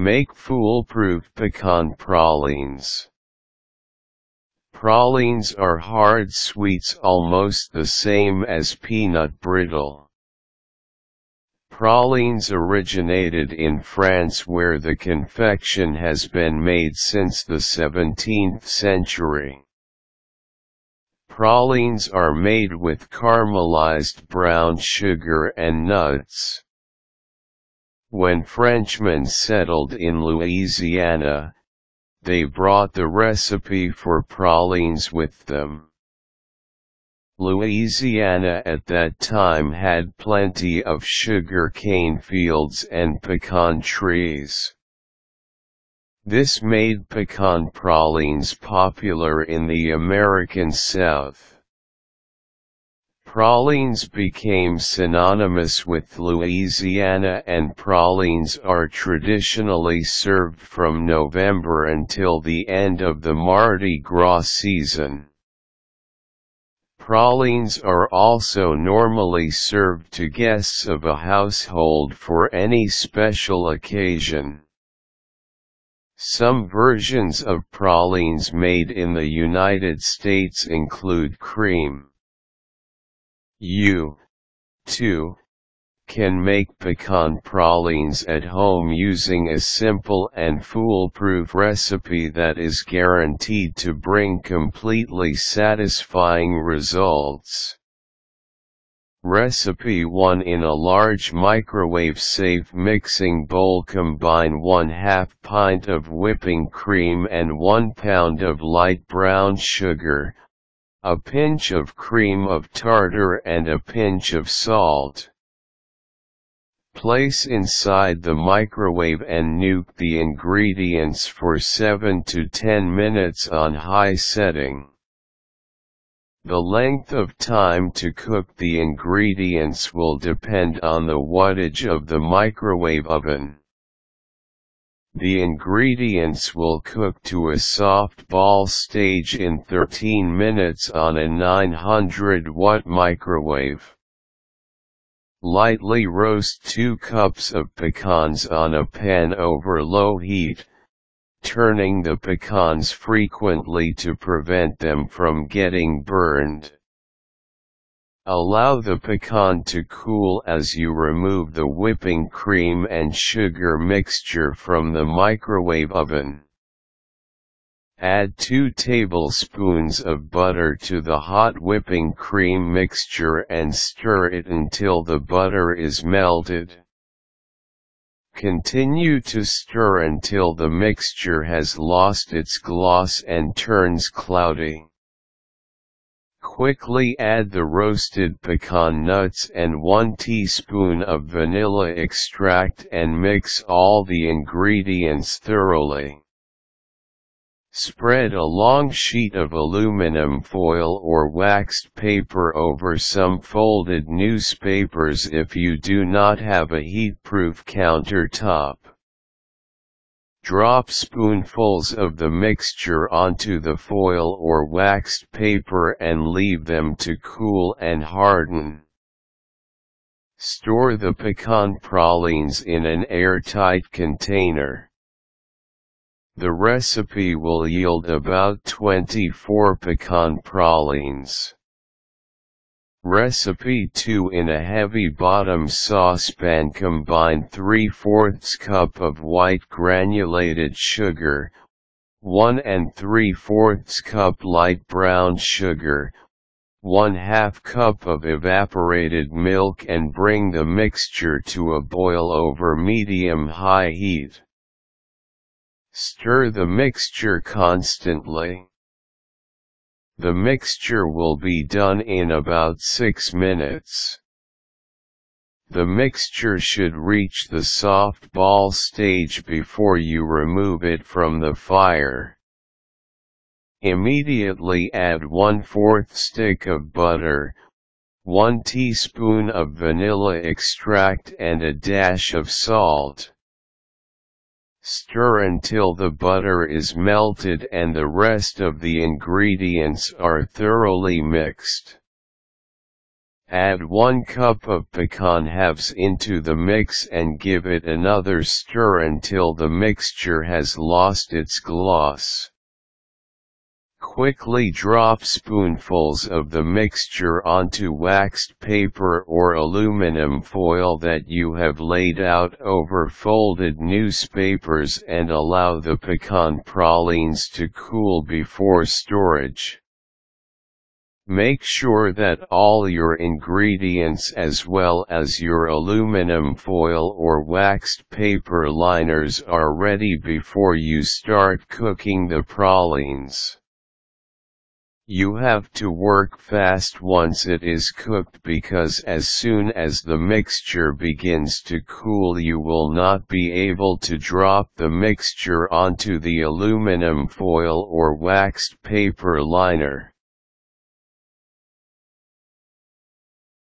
Make foolproof pecan pralines. Pralines are hard sweets almost the same as peanut brittle. Pralines originated in France where the confection has been made since the 17th century. Pralines are made with caramelized brown sugar and nuts. When Frenchmen settled in Louisiana, they brought the recipe for pralines with them. Louisiana at that time had plenty of sugar cane fields and pecan trees. This made pecan pralines popular in the American South. Pralines became synonymous with Louisiana and pralines are traditionally served from November until the end of the Mardi Gras season. Pralines are also normally served to guests of a household for any special occasion. Some versions of pralines made in the United States include cream. You, too, can make pecan pralines at home using a simple and foolproof recipe that is guaranteed to bring completely satisfying results. Recipe 1 In a large microwave-safe mixing bowl combine 1 half pint of whipping cream and 1 pound of light brown sugar, a pinch of cream of tartar and a pinch of salt. Place inside the microwave and nuke the ingredients for 7 to 10 minutes on high setting. The length of time to cook the ingredients will depend on the wattage of the microwave oven. The ingredients will cook to a soft ball stage in 13 minutes on a 900 watt microwave. Lightly roast 2 cups of pecans on a pan over low heat, turning the pecans frequently to prevent them from getting burned. Allow the pecan to cool as you remove the whipping cream and sugar mixture from the microwave oven. Add 2 tablespoons of butter to the hot whipping cream mixture and stir it until the butter is melted. Continue to stir until the mixture has lost its gloss and turns cloudy. Quickly add the roasted pecan nuts and 1 teaspoon of vanilla extract and mix all the ingredients thoroughly. Spread a long sheet of aluminum foil or waxed paper over some folded newspapers if you do not have a heat-proof countertop. Drop spoonfuls of the mixture onto the foil or waxed paper and leave them to cool and harden. Store the pecan pralines in an airtight container. The recipe will yield about 24 pecan pralines. Recipe 2 In a heavy bottom saucepan combine 3 fourths cup of white granulated sugar, 1 and 3 fourths cup light brown sugar, 1 half cup of evaporated milk and bring the mixture to a boil over medium-high heat. Stir the mixture constantly. The mixture will be done in about 6 minutes. The mixture should reach the soft ball stage before you remove it from the fire. Immediately add 1 4th stick of butter, 1 teaspoon of vanilla extract and a dash of salt. Stir until the butter is melted and the rest of the ingredients are thoroughly mixed. Add 1 cup of pecan halves into the mix and give it another stir until the mixture has lost its gloss. Quickly drop spoonfuls of the mixture onto waxed paper or aluminum foil that you have laid out over folded newspapers and allow the pecan pralines to cool before storage. Make sure that all your ingredients as well as your aluminum foil or waxed paper liners are ready before you start cooking the pralines. You have to work fast once it is cooked because as soon as the mixture begins to cool you will not be able to drop the mixture onto the aluminum foil or waxed paper liner.